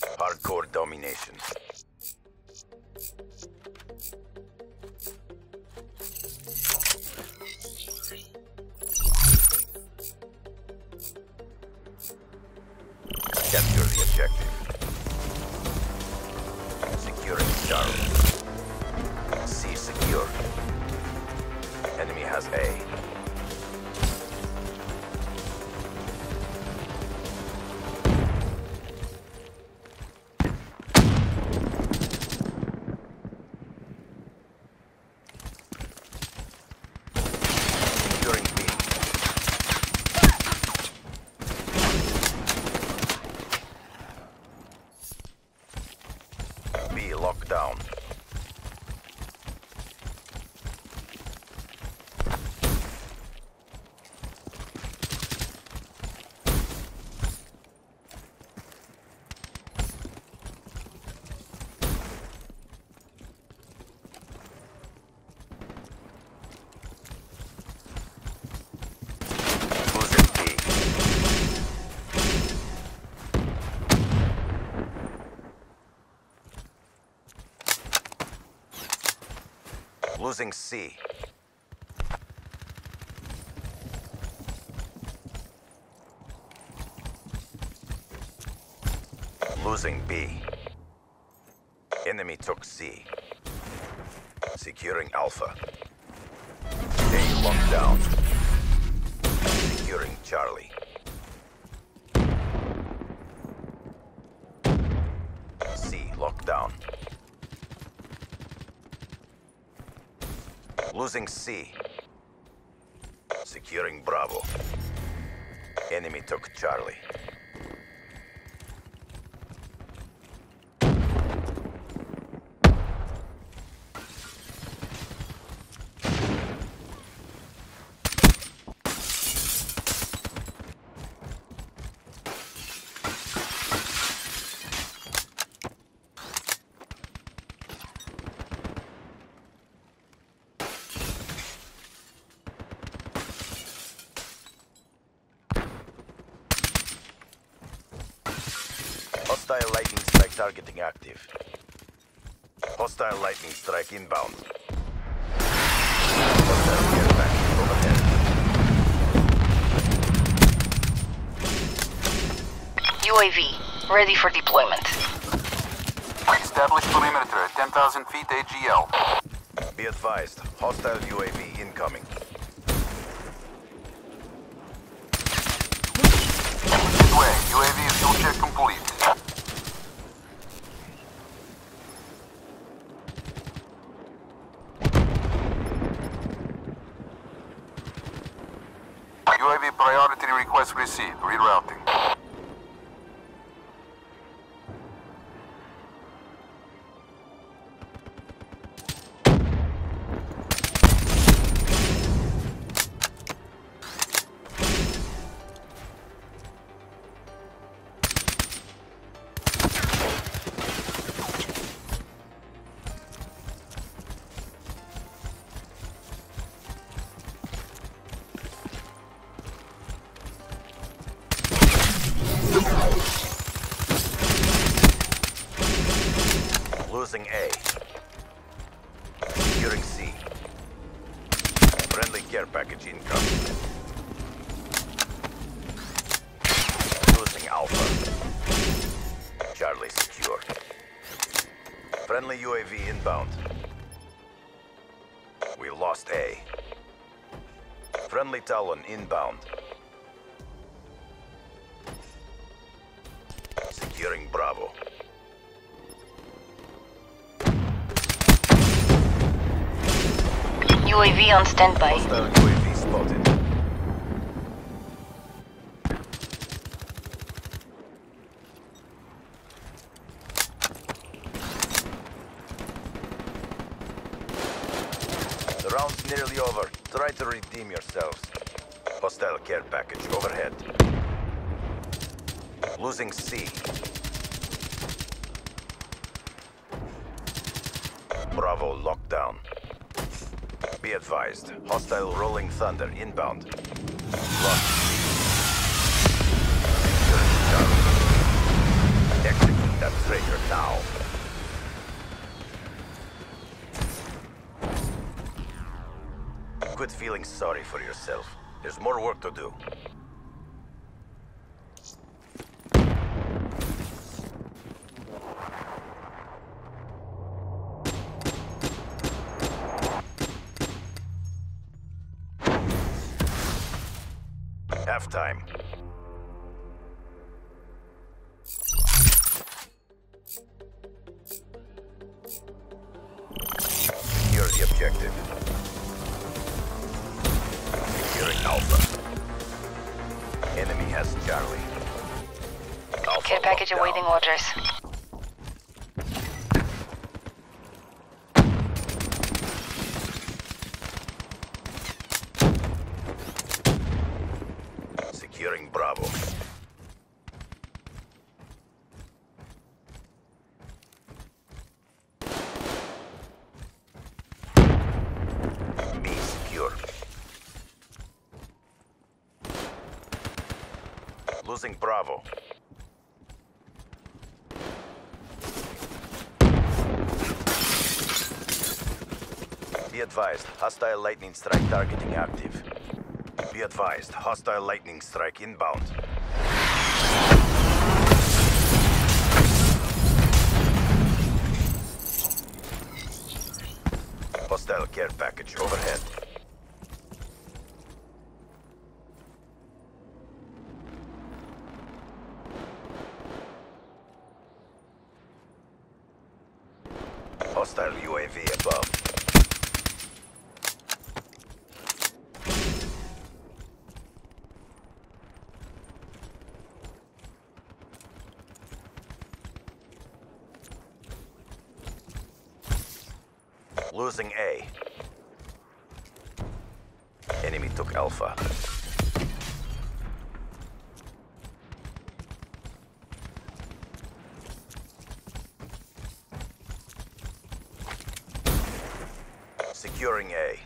Hardcore domination. Capture the objective. Securing Charlie. C secure. Enemy has A. down. Losing B. Losing C. Losing B. Enemy took C. Securing Alpha. A locked down. Securing Charlie. C locked down. Losing C. Securing Bravo. Enemy took Charlie. Hostile lightning strike targeting active. Hostile lightning strike inbound. Hostile care package overhead. UAV, ready for deployment. Establish perimeter at 10,000 feet AGL. Be advised, hostile UAV incoming. Care package incoming. Losing Alpha. Charlie secure. Friendly UAV inbound. We lost A. Friendly Talon inbound. Securing Bravo. UAV on standby. The round's nearly over. Try to redeem yourselves. Hostile care package overhead. Losing C. Bravo lockdown. Be advised, hostile rolling thunder inbound. Execute. that traitor now. Quit feeling sorry for yourself. There's more work to do. Halftime. Secure the objective. Securing Alpha. Enemy has Charlie. Alpha Care package awaiting orders. Securing Bravo. B secure. Losing Bravo. Be advised, hostile lightning strike targeting active. Be advised, hostile lightning strike inbound. Hostile care package overhead. Hostile UAV above. Losing A. Enemy took Alpha. Securing A.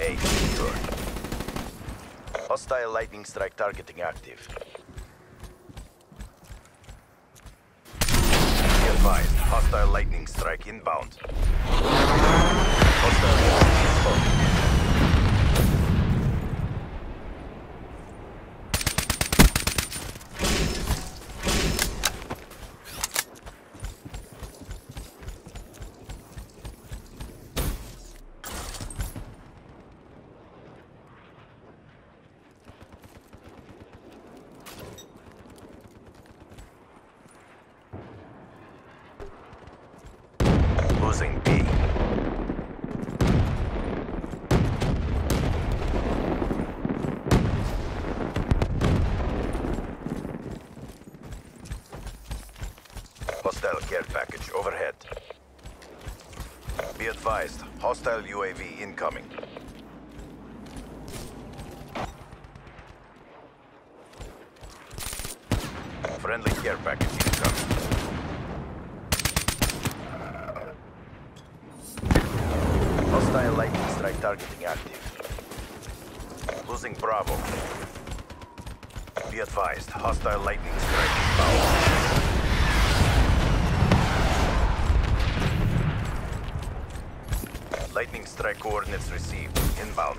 A secure. Hostile lightning strike targeting active. Be advised, hostile lightning strike inbound. Hostile Losing B. Hostile care package overhead. Be advised, hostile UAV incoming. Friendly care package incoming. Hostile lightning strike targeting active. Losing Bravo. Be advised, hostile lightning strike. Lightning strike coordinates received. Inbound.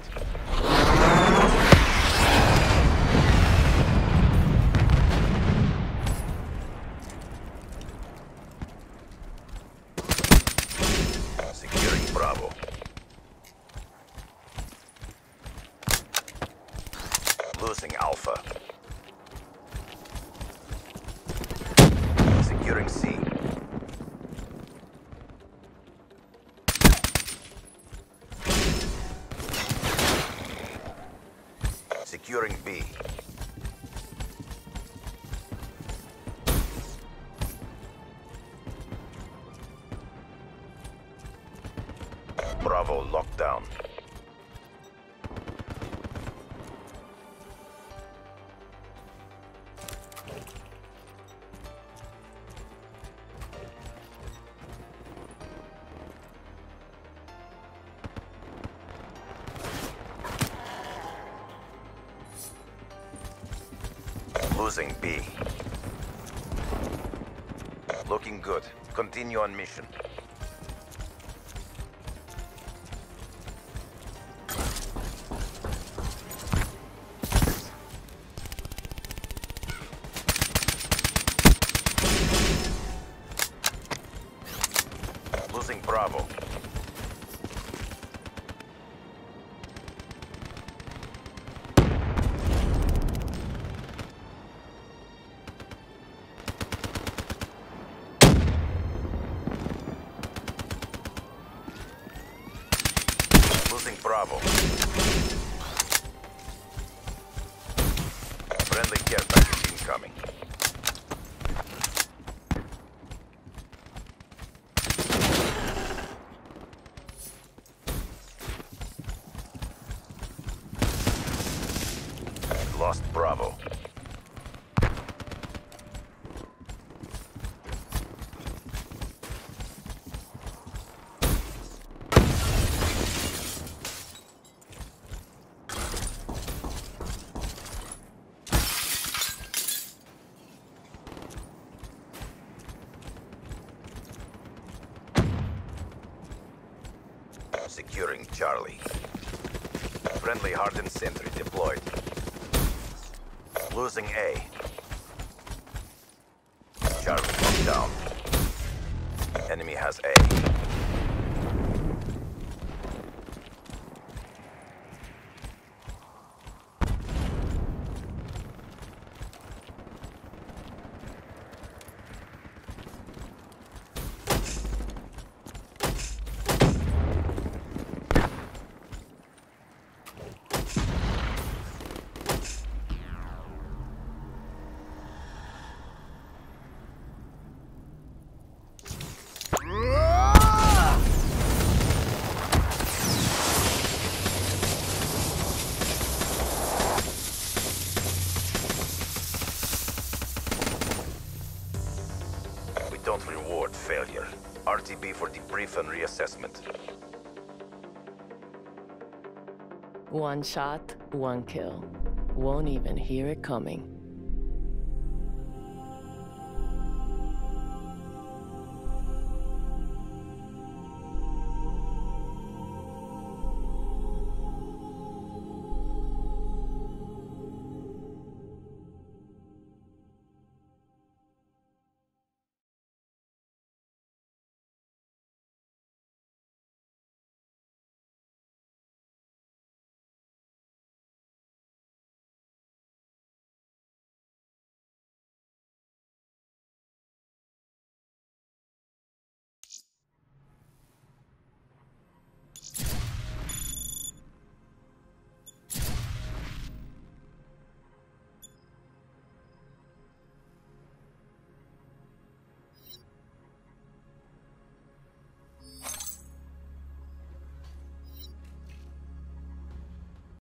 Securing B. Bravo lockdown. Losing B. Looking good. Continue on mission. Losing Bravo. Friendly care package incoming. Lost Bravo. Charlie. Friendly hardened sentry deployed. Losing A. Charlie down. Enemy has A. debrief and reassessment. One shot, one kill. Won't even hear it coming.